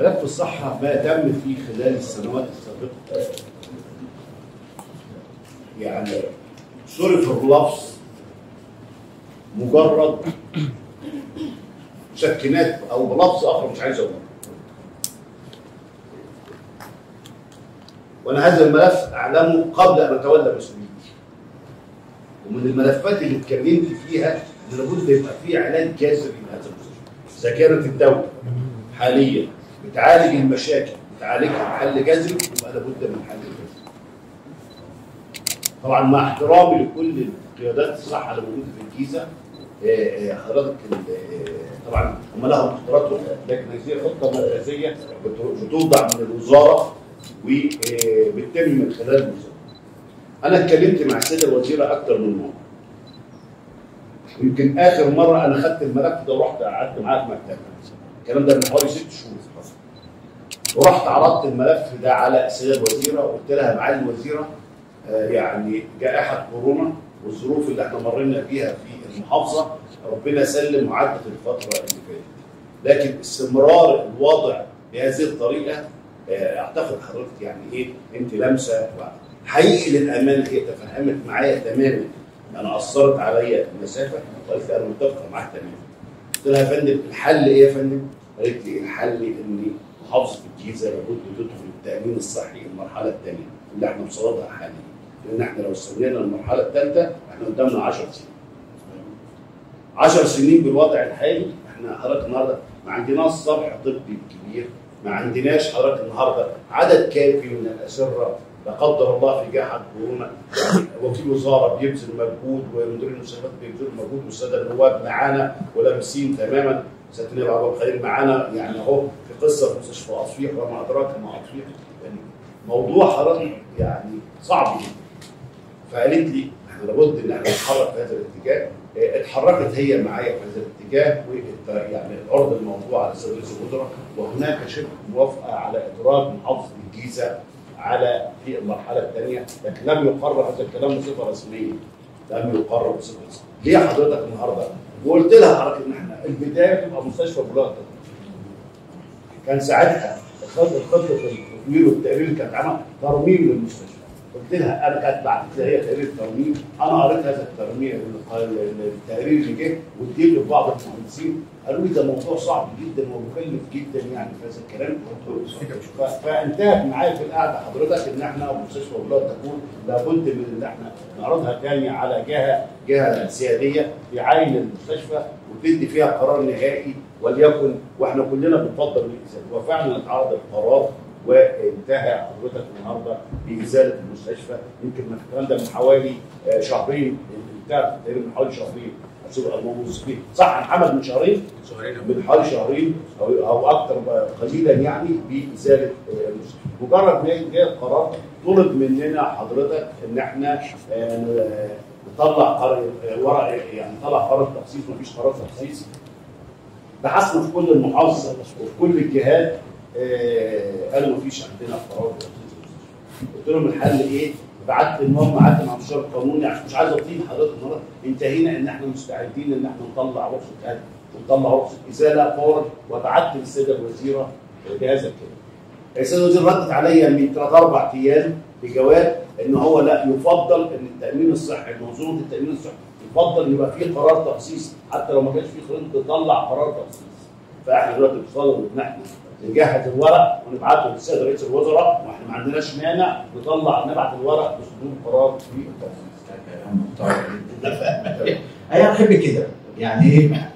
الصحة ما تم في خلال السنوات السابقة. يعني صرف اللفظ مجرد مسكنات أو بلفظ آخر مش عايز أقوله. وأنا هذا الملف أعلمه قبل أن أتولى مسؤوليتي. ومن الملفات اللي اتكلمت فيها إن لابد يبقى في علاج جذري لهذا المستشفى إذا كانت الدولة حاليا بتعالج المشاكل بتعالجها بحل جذري يبقى لابد من حل جذري طبعا مع احترامي لكل قيادات الصحة اللي موجودة في الجيزة آه، آه، حضرتك آه، طبعا هم لهم اختيارات لكن هذه خطة مركزيه بت- بتوضع من الوزارة وبتتم من خلال الوزارة. أنا اتكلمت مع السيده الوزيرة أكثر من مرة. يمكن آخر مرة أنا خدت الملف ده ورحت قعدت معاها في مكتبها. الكلام ده من حوالي ست شهور ورحت عرضت الملف ده على السيده الوزيرة وقلت لها معالي الوزيرة آه، يعني جائحة كورونا والظروف اللي إحنا مرينا بيها في المحافظة ربنا سلم وعدت الفترة اللي فاتت. لكن استمرار الوضع بهذه الطريقة آه، أعتقد حضرتك يعني إيه أنت لامسه حقيقي للأمانة هي تفهمت معايا تماما أنا أثرت عليا المسافه وقالت أنا متفق معاك تماما. قلت لها يا فندم الحل إيه يا فندم؟ قالت لي الحل إن محافظه الجيزة لابد تدخل التأمين الصحي المرحلة الثانية اللي إحنا بصددها حاليا. لأن إحنا لو استنينا المرحلة الثالثة إحنا قدامنا 10 سنين. 10 سنين بالوضع الحالي إحنا حضرتك النهارده ما عندناش صرح طبي كبير ما عندناش حضرتك النهارده عدد كافي من الأسرة لا قدر الله في جائحه كورونا. وكيل وزاره بيبذل مجهود ومدير المستشفيات بيبذل مجهود والسادة النواب معانا ولامسين تماما. سياده النائب عبد الخير معانا يعني أهو في قصة في مستشفى اطفيح وما أدراك ما اطفيح يعني موضوع حضرتك يعني صعب جدا. فقالت لي إحنا لابد إن إحنا نتحرك في هذا الاتجاه. آه، اتحركت هي معايا في هذا الاتجاه يعني عرض الموضوع على رئيس الوزراء وهناك شبه موافقة على ادراج محافظه الجيزة. على في المرحلة الثانية لكن لم يقرر هذا الكلام بصفة رسمية. لم يقرر بصفة رسمية. ليه حضرتك النهارده؟ وقلت لها حضرتك إن إحنا البداية تبقى مستشفى بلاد كان ساعتها خطه خطه التطوير والتأمين كانت عمل ترميم للمستشفى. قلت لها أنا كانت بعتت لي هي تقرير ترميم أنا قريت هذا الترميم التقرير اللي جه واديته لبعض المهندسين. قالوا لي ده موضوع صعب جدا ومكلف جدا يعني في هذا الكلام. فانتهت معايا في القعدة حضرتك إن إحنا مستشفى بلاد تكون لابد من إن إحنا نعرضها تاني على جهة جهة سيادية تعاين المستشفى وتدي فيها قرار نهائي وليكن وإحنا كلنا بنفضل وفعلا اتعرض القرار وانتهى حضرتك النهارده بإزالة المستشفى. يمكن الكلام ده من حوالي آه، شهرين. انتهى تقريبا من حوالي شهرين. صح محمد من شهرين؟ من حوالي شهرين أو أو أكثر قليلا يعني بإزالة آه، المستشفى. مجرد ما جاء القرار طلب مننا حضرتك إن إحنا آه، نطلع قرار ورق يعني نطلع قرار تخصيص. مفيش قرار تخصيص. بحثنا في كل المحافظة وفي كل الجهات. قالوا مفيش عندنا قرار قلت لهم الحل إيه؟ بعت المهم قعدت مع مستشار القانوني عشان مش عايز اطيل حضرتك النهارده انتهينا ان إحنا مستعدين ان إحنا نطلع رخصه قتل ونطلع رخصه إزالة فورا وبعت للسيده الوزيرة بهذا الكلام. السيده الوزيرة ردت عليا من ثلاث أربع أيام بجواب إن هو لا يفضل إن التأمين الصحي منظومه التأمين الصحي يفضل إن يبقى فيه قرار تخصيص حتى لو ما كانش فيه قانون تطلع قرار تخصيص. فاحنا دلوقتي بنصدر ان إحنا نجهز الورق ونبعته للسيد رئيس الوزراء وإحنا ما عندناش مانع نطلع نبعت الورق بصدور قرار في التخصيص. طيب أنا بحب كده يعني إيه